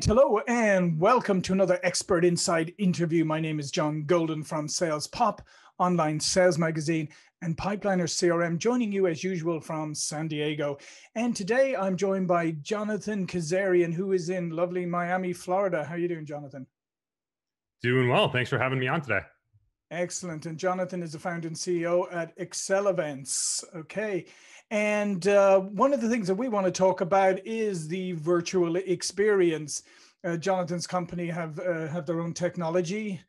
right, hello, and welcome to another Expert Insight interview. My name is John Golden from Sales Pop, online sales magazine, and Pipeliner CRM, joining you as usual from San Diego. And today I'm joined by Jonathan Kazarian, who is in lovely Miami, Florida. How are you doing, Jonathan? Doing well. Thanks for having me on today. Excellent. And Jonathan is the founder and CEO at Accelevents. Okay. And uh, one of the things that we want to talk about is the virtual experience. Uh, Jonathan's company have uh, have their own technology,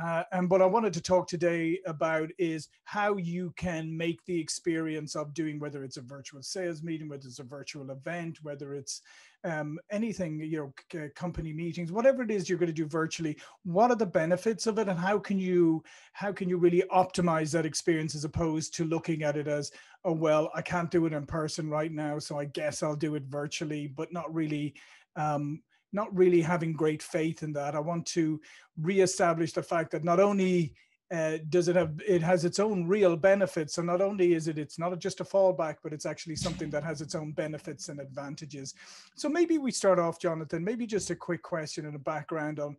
uh, and what I wanted to talk today about is how you can make the experience of doing whether it's a virtual sales meeting, whether it's a virtual event, whether it's um, anything, you know, company meetings, whatever it is you're going to do virtually. What are the benefits of it, and how can you how can you really optimize that experience as opposed to looking at it as oh well i can't do it in person right now so i guess i'll do it virtually but not really um, not really having great faith in that. I want to reestablish the fact that not only uh, does it have it has its own real benefits so not only is it it's not just a fallback but it's actually something that has its own benefits and advantages. So maybe we start off jonathan maybe just a quick question and a background on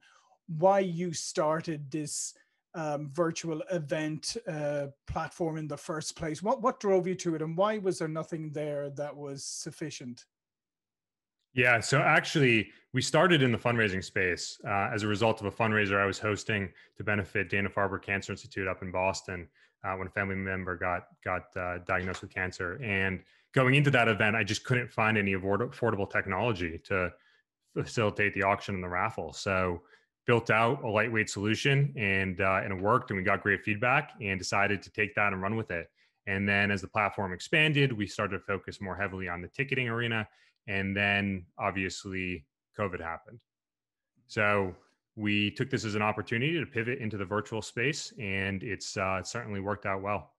why you started this um, virtual event uh, platform in the first place? What what drove you to it, and why was there nothing there that was sufficient? Yeah, so actually, we started in the fundraising space uh, as a result of a fundraiser I was hosting to benefit Dana Farber Cancer Institute up in Boston uh, when a family member got got uh, diagnosed with cancer. And going into that event, I just couldn't find any affordable technology to facilitate the auction and the raffle. So built out a lightweight solution and uh, and it worked and we got great feedback and decided to take that and run with it. And then as the platform expanded we started to focus more heavily on the ticketing arena and then obviously covid happened. So we took this as an opportunity to pivot into the virtual space and it's uh, certainly worked out well.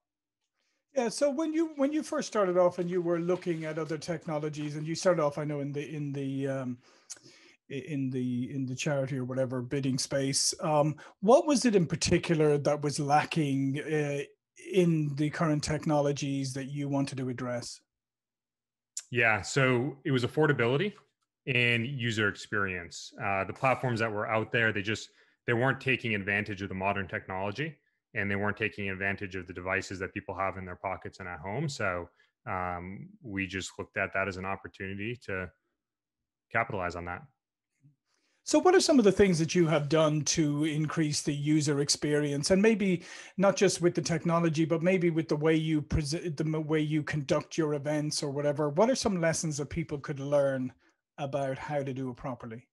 Yeah so when you when you first started off and you were looking at other technologies and you started off i know in the in the um, in the in the charity or whatever bidding space. Um, what was it in particular that was lacking uh, in the current technologies that you wanted to address? Yeah, so it was affordability and user experience. Uh, the platforms that were out there, they just they weren't taking advantage of the modern technology, and they weren't taking advantage of the devices that people have in their pockets and at home. So um, we just looked at that as an opportunity to capitalize on that. So, what are some of the things that you have done to increase the user experience, and maybe not just with the technology, but maybe with the way you present, the way you conduct your events or whatever? What are some lessons that people could learn about how to do it properly?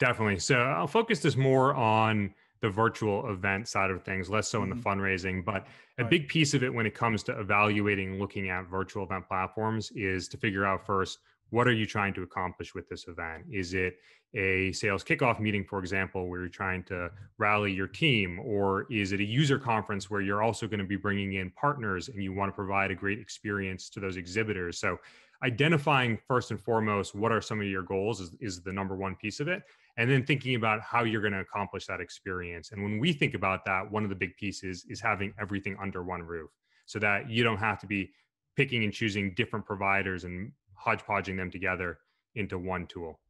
Definitely. So, I'll focus this more on the virtual event side of things, less so in mm-hmm. the fundraising. But a right. big piece of it when it comes to evaluating, looking at virtual event platforms is to figure out first what are you trying to accomplish with this event? Is it a sales kickoff meeting, for example, where you're trying to rally your team? Or is it a user conference where you're also going to be bringing in partners and you want to provide a great experience to those exhibitors? So, identifying first and foremost what are some of your goals is, is the number one piece of it. And then thinking about how you're going to accomplish that experience. And when we think about that, one of the big pieces is having everything under one roof so that you don't have to be picking and choosing different providers and hodgepodging them together into one tool.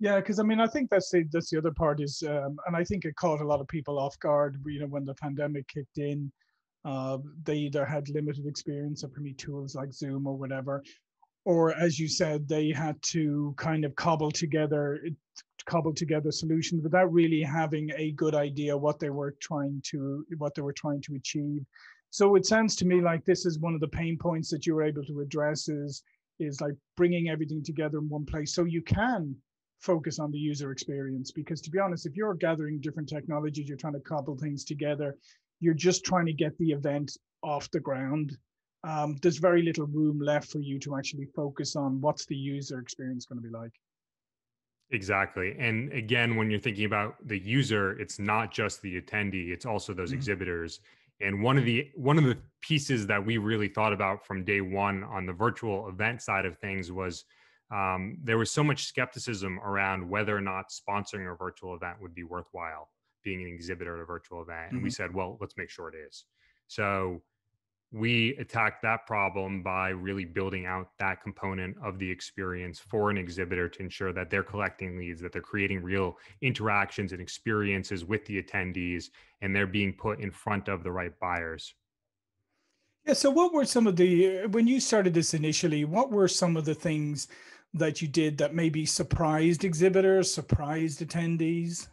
Yeah, because I mean, I think that's the that's the other part is, um, and I think it caught a lot of people off guard. You know, when the pandemic kicked in, uh, they either had limited experience of maybe tools like Zoom or whatever, or as you said, they had to kind of cobble together cobble together solutions without really having a good idea what they were trying to what they were trying to achieve. So it sounds to me like this is one of the pain points that you were able to address is is like bringing everything together in one place so you can focus on the user experience. Because to be honest if you're gathering different technologies you're trying to cobble things together you're just trying to get the event off the ground um, there's very little room left for you to actually focus on what's the user experience going to be like. Exactly and again when you're thinking about the user it's not just the attendee it's also those mm-hmm. exhibitors and one of the one of the pieces that we really thought about from day one on the virtual event side of things was um, there was so much skepticism around whether or not sponsoring a virtual event would be worthwhile being an exhibitor at a virtual event. Mm-hmm. And we mm-hmm. said, well, let's make sure it is. So we attack that problem by really building out that component of the experience for an exhibitor to ensure that they're collecting leads, that they're creating real interactions and experiences with the attendees, and they're being put in front of the right buyers. Yeah. So, what were some of the, uh, when you started this initially, what were some of the things that you did that maybe surprised exhibitors, surprised attendees?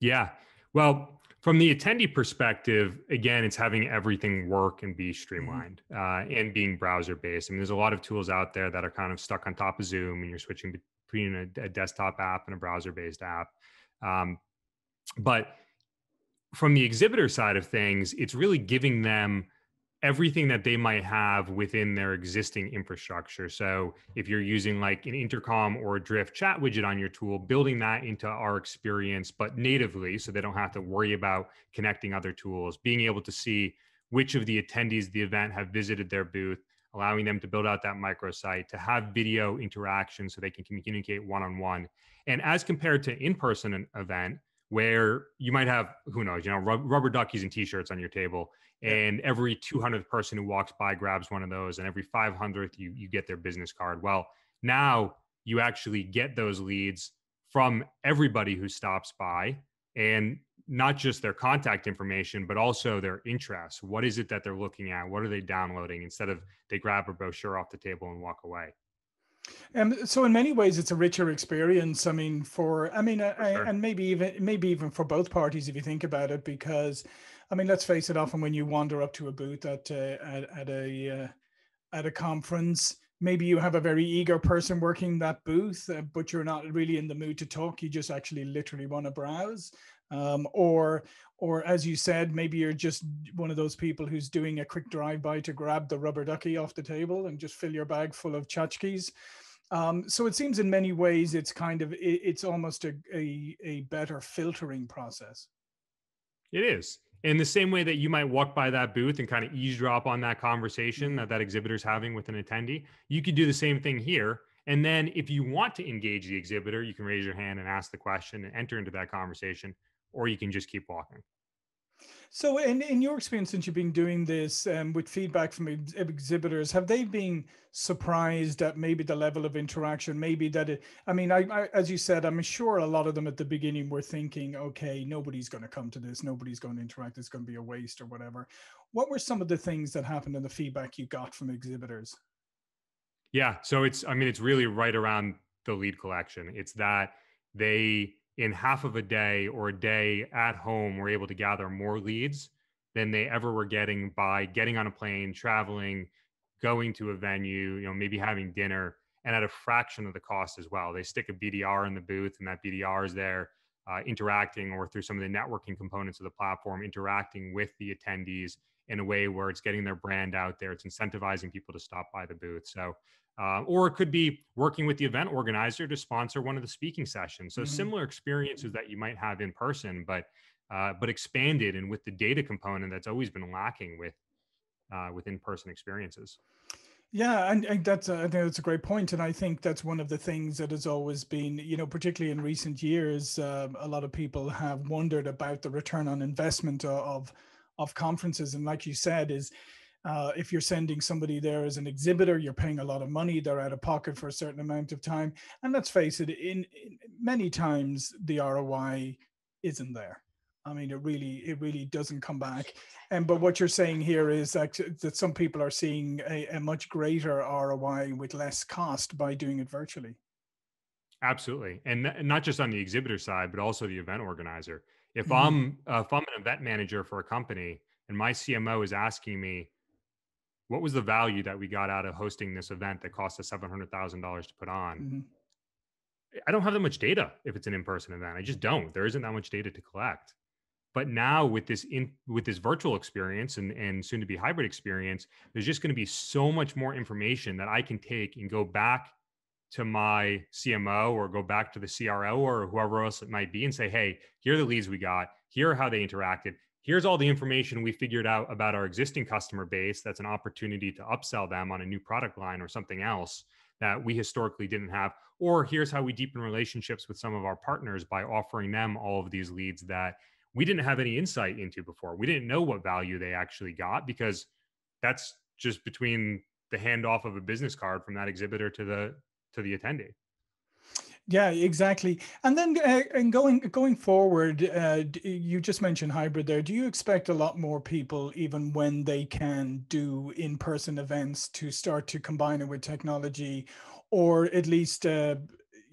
Yeah. Well, from the attendee perspective, again, it's having everything work and be mm-hmm. streamlined uh, and being browser based. I mean, there's a lot of tools out there that are kind of stuck on top of Zoom and you're switching between a, a desktop app and a browser based app. Um, but from the exhibitor side of things, it's really giving them everything that they might have within their existing infrastructure. So if you're using like an intercom or a drift chat widget on your tool, building that into our experience, but natively, so they don't have to worry about connecting other tools, being able to see which of the attendees of the event have visited their booth, allowing them to build out that microsite, to have video interaction so they can communicate one-on-one. And as compared to in-person event, where you might have who knows you know rubber duckies and t-shirts on your table and every 200th person who walks by grabs one of those and every 500th you, you get their business card. Well now you actually get those leads from everybody who stops by and not just their contact information but also their interests. What is it that they're looking at? What are they downloading? Instead of they grab a brochure off the table and walk away and so in many ways it's a richer experience i mean for i mean for sure. and maybe even maybe even for both parties if you think about it because I mean, let's face it. Often, when you wander up to a booth at uh, at, at a uh, at a conference, maybe you have a very eager person working that booth, uh, but you're not really in the mood to talk. You just actually literally want to browse, um, or or as you said, maybe you're just one of those people who's doing a quick drive by to grab the rubber ducky off the table and just fill your bag full of tchotchkes. Um, so it seems in many ways it's kind of it, it's almost a, a a better filtering process. It is in the same way that you might walk by that booth and kind of eavesdrop on that conversation mm-hmm. that that exhibitor's having with an attendee you could do the same thing here and then if you want to engage the exhibitor you can raise your hand and ask the question and enter into that conversation or you can just keep walking so, in, in your experience, since you've been doing this um, with feedback from ex- exhibitors, have they been surprised at maybe the level of interaction? Maybe that it, I mean, I, I, as you said, I'm sure a lot of them at the beginning were thinking, okay, nobody's going to come to this, nobody's going to interact, it's going to be a waste or whatever. What were some of the things that happened in the feedback you got from exhibitors? Yeah. So, it's, I mean, it's really right around the lead collection. It's that they, in half of a day or a day at home were able to gather more leads than they ever were getting by getting on a plane, traveling, going to a venue, you know, maybe having dinner, and at a fraction of the cost as well. They stick a BDR in the booth, and that BDR is there uh, interacting or through some of the networking components of the platform, interacting with the attendees in a way where it's getting their brand out there. It's incentivizing people to stop by the booth. So uh, or it could be working with the event organizer to sponsor one of the speaking sessions. So mm-hmm. similar experiences that you might have in person, but uh, but expanded and with the data component that's always been lacking with uh, with in-person experiences. Yeah, and, and that's a, I think that's a great point, and I think that's one of the things that has always been, you know, particularly in recent years, uh, a lot of people have wondered about the return on investment of of conferences, and like you said, is uh, if you're sending somebody there as an exhibitor, you're paying a lot of money. They're out of pocket for a certain amount of time, and let's face it, in, in many times the ROI isn't there. I mean, it really, it really doesn't come back. And but what you're saying here is that, that some people are seeing a, a much greater ROI with less cost by doing it virtually. Absolutely, and not just on the exhibitor side, but also the event organizer. If mm-hmm. I'm uh, if I'm an event manager for a company and my CMO is asking me, what was the value that we got out of hosting this event that cost us seven hundred thousand dollars to put on? Mm-hmm. I don't have that much data if it's an in-person event. I just don't. There isn't that much data to collect. But now with this in with this virtual experience and, and soon to be hybrid experience, there's just going to be so much more information that I can take and go back to my CMO or go back to the CRO or whoever else it might be and say, hey, here are the leads we got. Here are how they interacted here's all the information we figured out about our existing customer base that's an opportunity to upsell them on a new product line or something else that we historically didn't have or here's how we deepen relationships with some of our partners by offering them all of these leads that we didn't have any insight into before. We didn't know what value they actually got because that's just between the handoff of a business card from that exhibitor to the to the attendee. Yeah, exactly. And then uh, and going going forward, uh, you just mentioned hybrid there. Do you expect a lot more people, even when they can do in person events, to start to combine it with technology, or at least uh,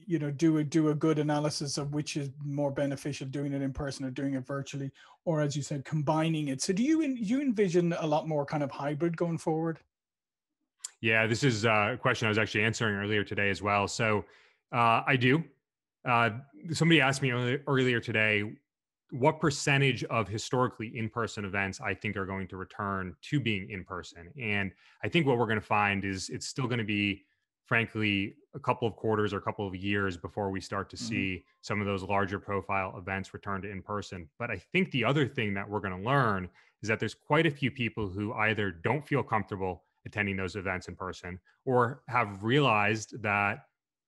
you know do a do a good analysis of which is more beneficial, doing it in person or doing it virtually, or as you said, combining it. So do you you envision a lot more kind of hybrid going forward? Yeah, this is uh, a question I was actually answering earlier today as well. So uh, I do. Uh, somebody asked me earlier today what percentage of historically in-person events I think are going to return to being in person. And I think what we're going to find is it's still going to be, frankly, a couple of quarters or a couple of years before we start to mm-hmm. see some of those larger profile events return to in person. But I think the other thing that we're going to learn is that there's quite a few people who either don't feel comfortable attending those events in person or have realized that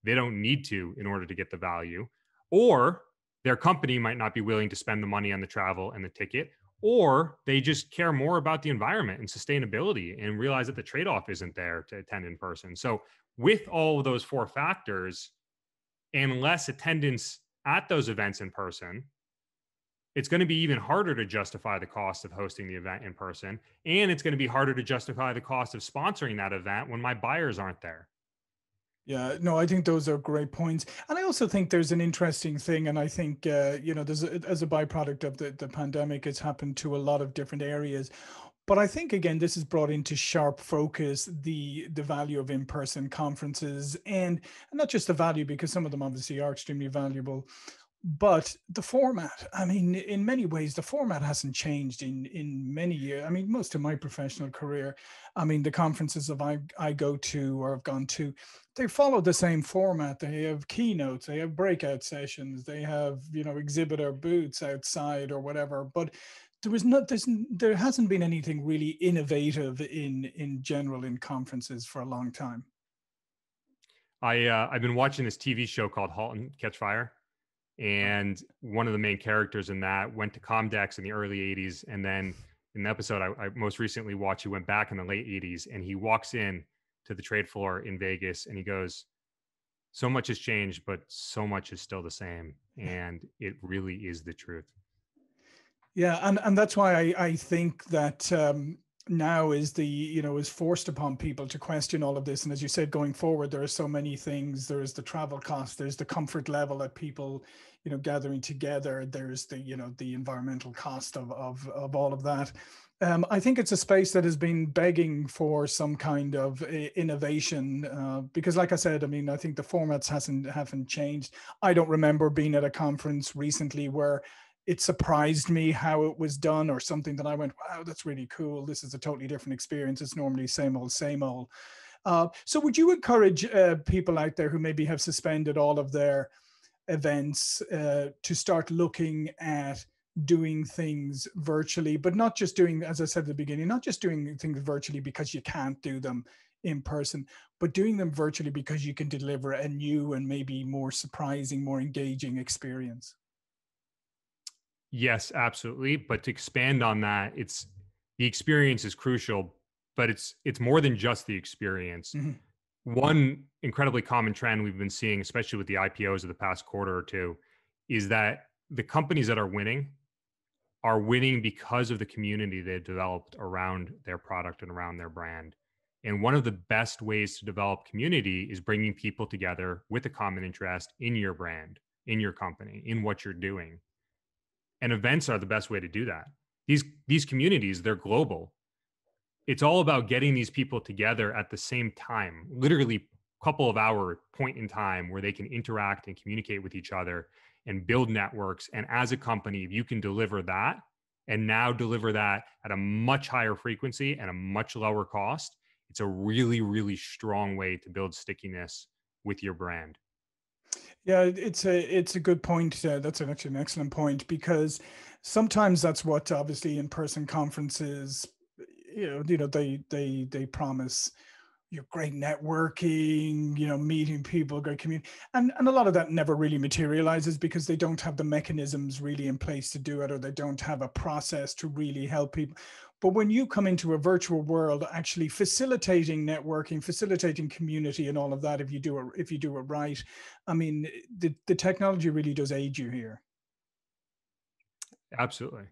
they don't need to in order to get the value, or their company might not be willing to spend the money on the travel and the ticket, or they just care more about the environment and sustainability and realize that the trade off isn't there to attend in person. So, with all of those four factors and less attendance at those events in person, it's going to be even harder to justify the cost of hosting the event in person. And it's going to be harder to justify the cost of sponsoring that event when my buyers aren't there. Yeah, no, I think those are great points, and I also think there's an interesting thing, and I think uh, you know, there's a, as a byproduct of the the pandemic, it's happened to a lot of different areas. But I think again, this has brought into sharp focus the the value of in person conferences, and, and not just the value because some of them obviously are extremely valuable, but the format i mean in many ways the format hasn't changed in in many years i mean most of my professional career i mean the conferences of i i go to or have gone to they follow the same format. They have keynotes they have breakout sessions they have you know exhibitor booths outside or whatever but there was not there's there hasn't been anything really innovative in in general in conferences for a long time. I uh, i've been watching this tv show called halt and catch fire and one of the main characters in that went to Comdex in the early 80s. And then in the episode I, I, most recently watched, he went back in the late 80s and he walks in to the trade floor in Vegas and he goes, So much has changed, but so much is still the same. And it really is the truth. Yeah. And, and that's why I, I think that um, now is the you know is forced upon people to question all of this. And as you said going forward there are so many things. There's the travel cost. There's the comfort level that people you know gathering together. There's the you know the environmental cost of of, of all of that. Um, I think it's a space that has been begging for some kind of innovation uh, because, like I said, I mean, I think the formats hasn't haven't changed. I don't remember being at a conference recently where it surprised me how it was done or something that I went, wow, that's really cool. This is a totally different experience. It's normally same old, same old. Uh, so would you encourage uh, people out there who maybe have suspended all of their events uh, to start looking at doing things virtually, but not just doing, as I said at the beginning, not just doing things virtually because you can't do them in person, but doing them virtually because you can deliver a new and maybe more surprising, more engaging experience? Yes, absolutely. But to expand on that, it's the experience is crucial, but it's it's more than just the experience. Mm-hmm. One incredibly common trend we've been seeing, especially with the IPOs of the past quarter or two, is that the companies that are winning are winning because of the community they've developed around their product and around their brand. And one of the best ways to develop community is bringing people together with a common interest in your brand, in your company, in what you're doing and events are the best way to do that. These these communities they're global. It's all about getting these people together at the same time literally a couple of hour point in time where they can interact and communicate with each other and build networks. And as a company if you can deliver that and now deliver that at a much higher frequency and a much lower cost it's a really really strong way to build stickiness with your brand yeah, it's a it's a good point. Uh, that's an, actually an excellent point because sometimes that's what obviously in person conferences, you know, you know they they they promise you're great networking, you know, meeting people, great community. And, and a lot of that never really materializes because they don't have the mechanisms really in place to do it, or they don't have a process to really help people. But when you come into a virtual world, actually facilitating networking, facilitating community and all of that, if you do it, if you do it right, I mean, the, the technology really does aid you here. Absolutely.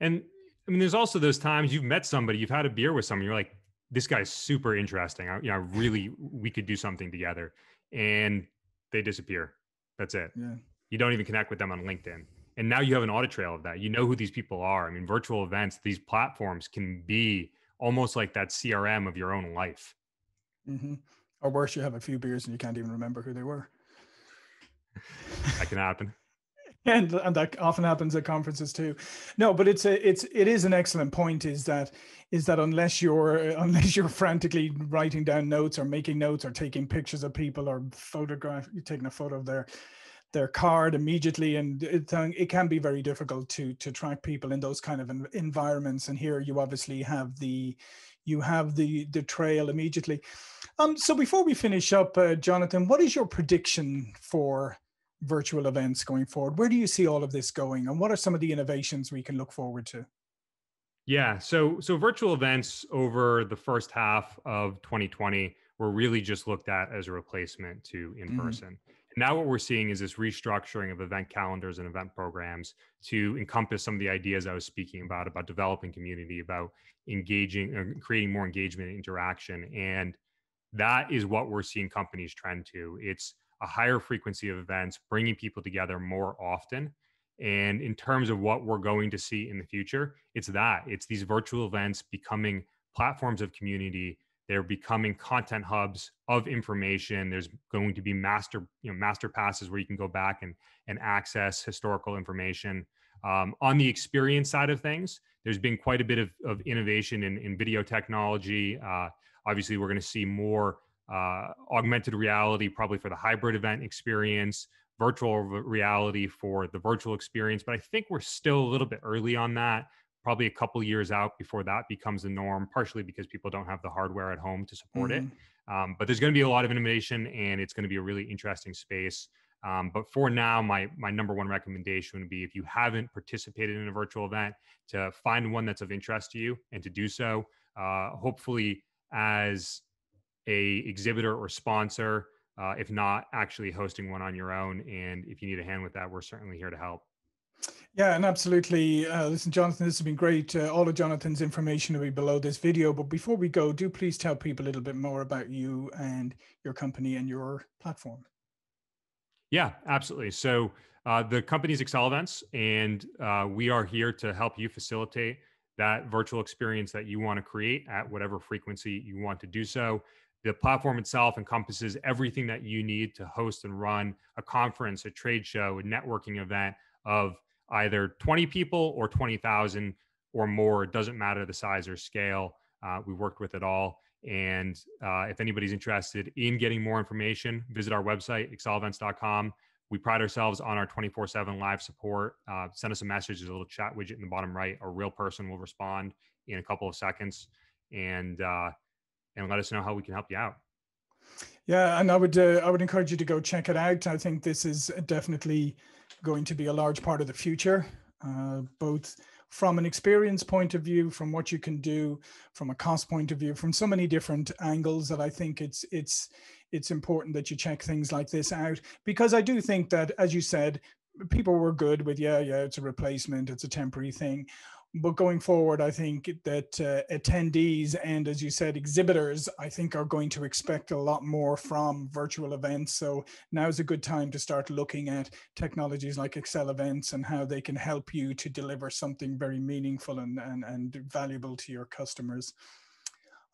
And I mean, there's also those times you've met somebody, you've had a beer with someone, you're like, this guy's super interesting. I, you know, really, we could do something together. And they disappear. That's it. Yeah. You don't even connect with them on LinkedIn. And now you have an audit trail of that. You know who these people are. I mean, virtual events, these platforms can be almost like that CRM of your own life. Mm-hmm. Or worse, you have a few beers and you can't even remember who they were. that can happen and and that often happens at conferences too no but it's a it's it is an excellent point is that is that unless you're unless you're frantically writing down notes or making notes or taking pictures of people or photograph you're taking a photo of their their card immediately and it, uh, it can be very difficult to to track people in those kind of environments and here you obviously have the you have the the trail immediately um so before we finish up uh, jonathan what is your prediction for virtual events going forward. Where do you see all of this going, and what are some of the innovations we can look forward to? Yeah, so so virtual events over the first half of 2020 were really just looked at as a replacement to in person. Mm-hmm. Now what we're seeing is this restructuring of event calendars and event programs to encompass some of the ideas I was speaking about about developing community, about engaging, uh, creating more engagement and interaction, and that is what we're seeing companies trend to. It's a higher frequency of events, bringing people together more often. And in terms of what we're going to see in the future, it's that it's these virtual events becoming platforms of community. They're becoming content hubs of information. There's going to be master, you know, master passes where you can go back and and access historical information. Um, on the experience side of things, there's been quite a bit of, of innovation in, in video technology. Uh, obviously, we're going to see more uh, augmented reality, probably for the hybrid event experience, virtual reality for the virtual experience. But I think we're still a little bit early on that, probably a couple years out before that becomes the norm, partially because people don't have the hardware at home to support mm-hmm. it. Um, but there's going to be a lot of innovation and it's going to be a really interesting space. Um, but for now, my my number one recommendation would be if you haven't participated in a virtual event, to find one that's of interest to you and to do so. Uh, hopefully, as a exhibitor or sponsor uh, if not actually hosting one on your own and if you need a hand with that we're certainly here to help yeah, and absolutely. Uh, listen, Jonathan, this has been great. Uh, all of Jonathan's information will be below this video. But before we go, do please tell people a little bit more about you and your company and your platform. Yeah, absolutely. So uh, the company's Accelevents, and uh, we are here to help you facilitate that virtual experience that you want to create at whatever frequency you want to do so. The platform itself encompasses everything that you need to host and run a conference, a trade show, a networking event of either 20 people or 20,000 or more. It doesn't matter the size or scale. Uh, we worked with it all. And uh, if anybody's interested in getting more information, visit our website, accelevents.com. We pride ourselves on our 24 7 live support. Uh, send us a message. There's a little chat widget in the bottom right. A real person will respond in a couple of seconds. And uh, and let us know how we can help you out. Yeah, and I would uh, I would encourage you to go check it out. I think this is definitely going to be a large part of the future, uh, both from an experience point of view, from what you can do, from a cost point of view, from so many different angles that I think it's it's it's important that you check things like this out. Because I do think that, as you said, people were good with yeah yeah it's a replacement, it's a temporary thing but going forward, I think that uh, attendees and, as you said, exhibitors, I think are going to expect a lot more from virtual events. So now is a good time to start looking at technologies like Accelevents and how they can help you to deliver something very meaningful and, and, and valuable to your customers.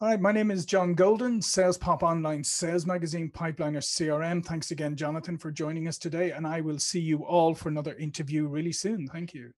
All right, my name is John Golden, Sales Pop Online Sales Magazine Pipeliner CRM. Thanks again, Jonathan, for joining us today. And I will see you all for another interview really soon. Thank you.